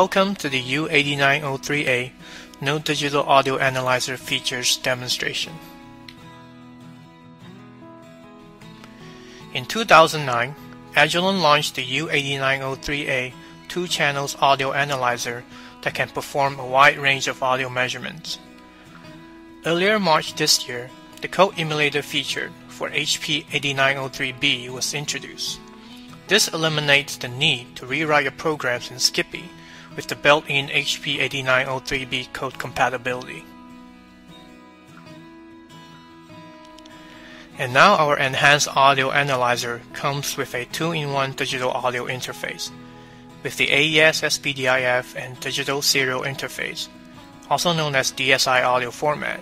Welcome to the U8903A No Digital Audio Analyzer Features demonstration. In 2009, Agilent launched the U8903A two channels audio analyzer that can perform a wide range of audio measurements. Earlier March this year, the code emulator feature for HP8903B was introduced. This eliminates the need to rewrite your programs in SCPI with the built-in HP8903B code compatibility. And now our enhanced audio analyzer comes with a 2-in-1 digital audio interface with the AES SPDIF and digital serial interface, also known as DSI audio format.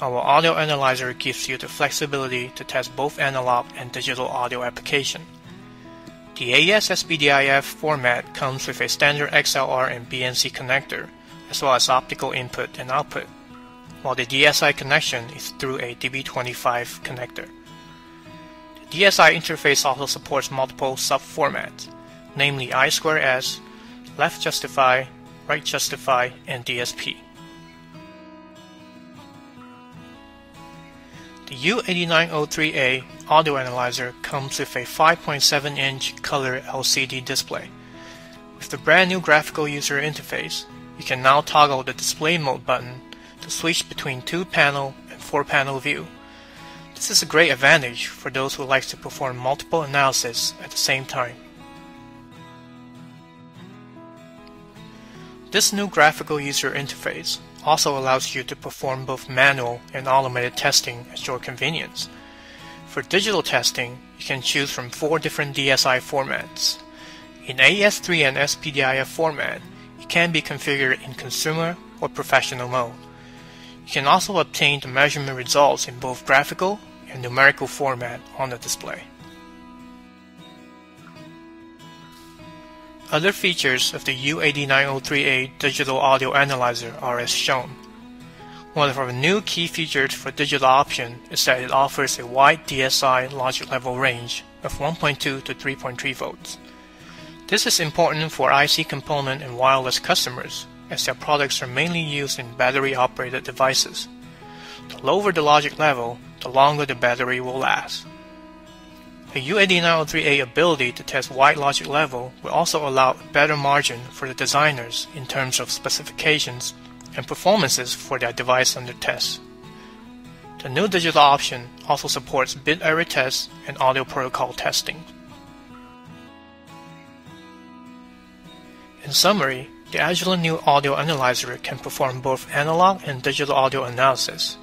Our audio analyzer gives you the flexibility to test both analog and digital audio application. The AES SPDIF format comes with a standard XLR and BNC connector, as well as optical input and output, while the DSI connection is through a DB25 connector. The DSI interface also supports multiple subformats, namely I2S, left justify, right justify, and DSP. The U8903A audio analyzer comes with a 5.7 inch color LCD display. With the brand new graphical user interface, you can now toggle the display mode button to switch between two panel and four panel view. This is a great advantage for those who like to perform multiple analysis at the same time. This new graphical user interface also allows you to perform both manual and automated testing at your convenience. For digital testing, you can choose from four different DSI formats. In AES3 and SPDIF format, it can be configured in consumer or professional mode. You can also obtain the measurement results in both graphical and numerical format on the display. Other features of the U8903A digital audio analyzer are as shown. One of our new key features for digital option is that it offers a wide DSI logic level range of 1.2 to 3.3 volts. This is important for IC component and wireless customers as their products are mainly used in battery operated devices. The lower the logic level, the longer the battery will last. The U8903A ability to test wide logic level will also allow a better margin for the designers in terms of specifications and performances for their device under test. The new digital option also supports bit error tests and audio protocol testing. In summary, the Agilent new audio analyzer can perform both analog and digital audio analysis.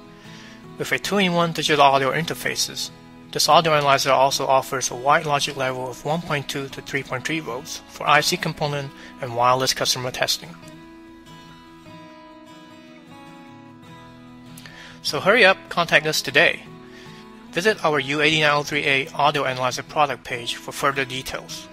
With a 2-in-1 digital audio interfaces, this audio analyzer also offers a wide logic level of 1.2 to 3.3 volts for IC component and wireless customer testing. So hurry up, contact us today. Visit our U8903A audio analyzer product page for further details.